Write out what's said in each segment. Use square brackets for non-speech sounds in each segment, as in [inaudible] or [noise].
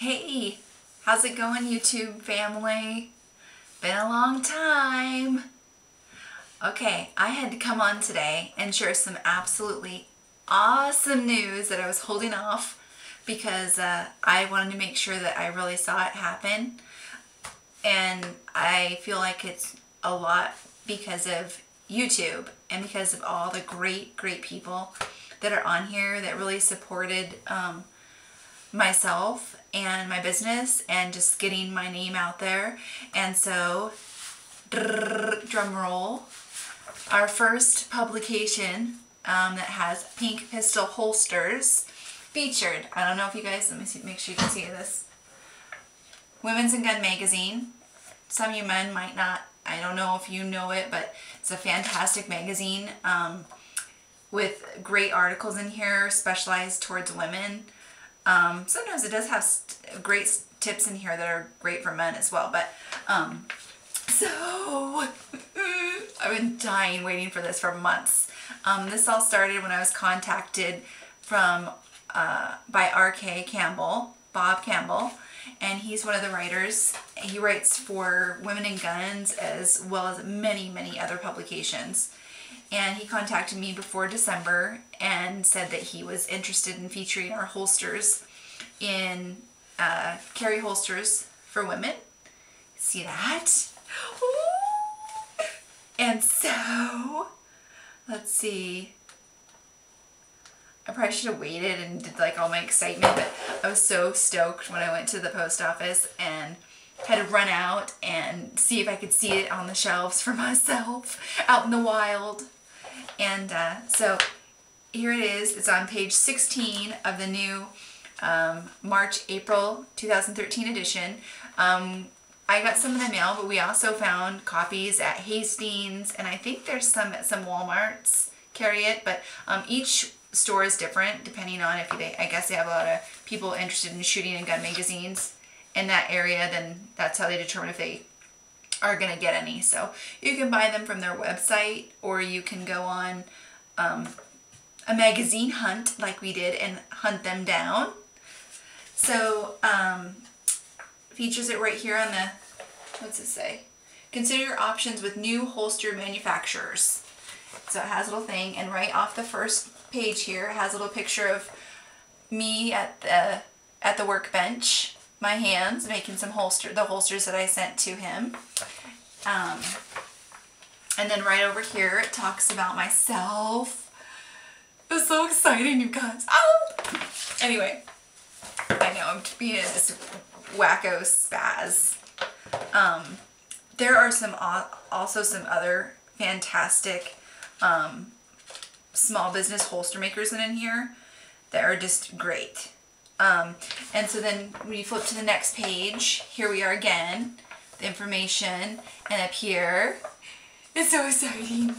Hey, how's it going YouTube family? Been a long time. Okay, I had to come on today and share some absolutely awesome news that I was holding off because uh, I wanted to make sure that I really saw it happen. And I feel like it's a lot because of YouTube and because of all the great, great people that are on here that really supported um, myself and my business and just getting my name out there. And so, drum roll, our first publication um, that has pink pistol holsters featured. I don't know if you guys, let me see, make sure you can see this. Women's and Gun magazine. Some of you men might not, I don't know if you know it, but it's a fantastic magazine um, with great articles in here specialized towards women. Um, sometimes it does have great tips in here that are great for men as well. But um, so [laughs] I've been dying waiting for this for months. Um, this all started when I was contacted from uh, by R.K. Campbell, Bob Campbell, and he's one of the writers. He writes for Women and Guns as well as many, many other publications and he contacted me before December and said that he was interested in featuring our holsters in uh, carry holsters for women. See that? Ooh. And so, let's see. I probably should have waited and did like all my excitement, but I was so stoked when I went to the post office and had to run out and see if I could see it on the shelves for [laughs] myself out in the wild. And uh, so here it is. It's on page 16 of the new um, March, April 2013 edition. Um, I got some in the mail, but we also found copies at Hastings, and I think there's some at some Walmarts carry it, but um, each store is different depending on if they, I guess they have a lot of people interested in shooting and gun magazines in that area, then that's how they determine if they are going to get any. So you can buy them from their website or you can go on um, a magazine hunt like we did and hunt them down. So um, features it right here on the, what's it say? Consider your options with new holster manufacturers. So it has a little thing and right off the first page here it has a little picture of me at the at the workbench my hands making some holster, the holsters that I sent to him. Um, and then right over here it talks about myself. It's so exciting, you guys. Oh! Anyway, I know I'm being in this wacko spaz. Um, there are some also some other fantastic um, small business holster makers in here that are just great. Um, and so then you flip to the next page, here we are again, the information, and up here, it's so exciting.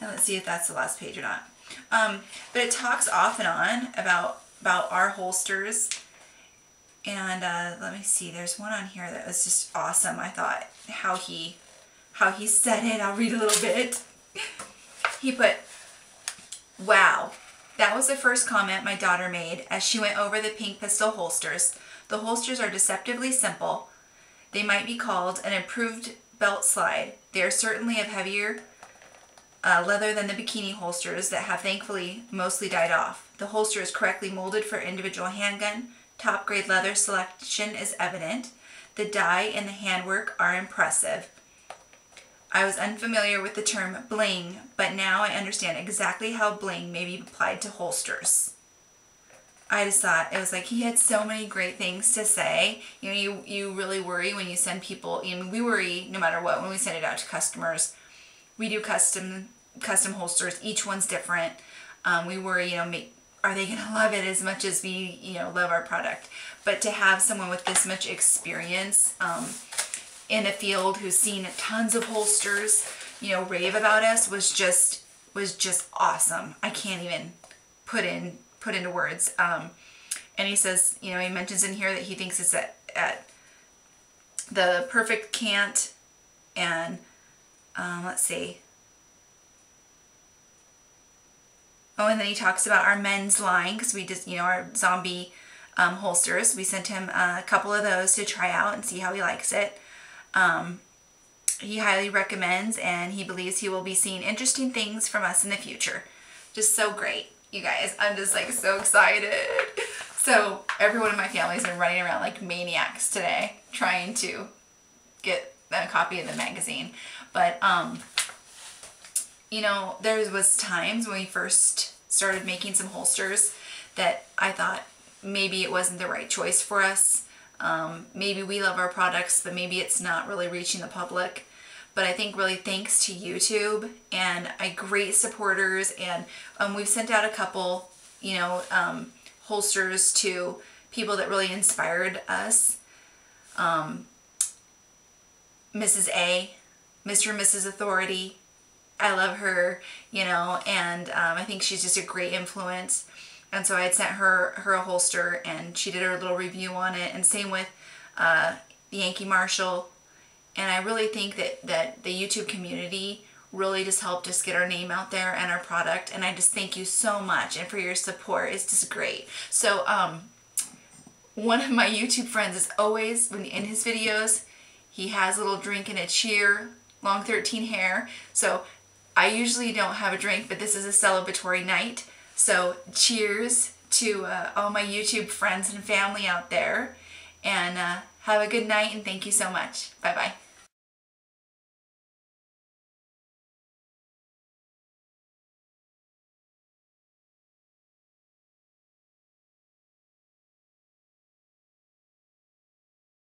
And let's see if that's the last page or not. Um, but it talks off and on about, about our holsters. And uh, let me see, there's one on here that was just awesome. I thought how he, how he said it. I'll read a little bit. [laughs] He put, wow, that was the first comment my daughter made as she went over the pink pistol holsters. The holsters are deceptively simple. They might be called an improved belt slide. They are certainly of heavier uh, leather than the bikini holsters that have thankfully mostly died off. The holster is correctly molded for individual handgun. Top grade leather selection is evident. The die and the handwork are impressive. I was unfamiliar with the term bling, but now I understand exactly how bling may be applied to holsters. I just thought it was like he had so many great things to say. You know, you, you really worry when you send people, you know, we worry no matter what when we send it out to customers. We do custom custom holsters. Each one's different. Um, we worry, you know, make, are they going [laughs] to love it as much as we, you know, love our product? But to have someone with this much experience, um, in the field who's seen tons of holsters, you know, rave about us was just was just awesome. I can't even put in put into words. Um, and he says, you know, he mentions in here that he thinks it's at, at the perfect cant and um, let's see. Oh, and then he talks about our men's line because we just, you know, our zombie um, holsters. We sent him a couple of those to try out and see how he likes it. Um, he highly recommends and he believes he will be seeing interesting things from us in the future. Just so great, you guys. I'm just like so excited. [laughs] So everyone in my family has been running around like maniacs today trying to get a copy of the magazine. But, um, you know, there was times when we first started making some holsters that I thought maybe it wasn't the right choice for us. Um, maybe we love our products, but maybe it's not really reaching the public. But I think really thanks to YouTube and I great supporters, and um, we've sent out a couple, you know, um, holsters to people that really inspired us. Um, Mrs. A, Mr. and Mrs. Authority. I love her, you know, and um, I think she's just a great influence. And so I had sent her her a holster, and she did her little review on it. And same with uh, the Yankee Marshal. And I really think that that the YouTube community really just helped us get our name out there and our product. And I just thank you so much and for your support. It's just great. So um, one of my YouTube friends is always when in his videos he has a little drink and a cheer, long 13 hair. So I usually don't have a drink, but this is a celebratory night. So cheers to uh, all my YouTube friends and family out there. And uh, have a good night and thank you so much. Bye-bye.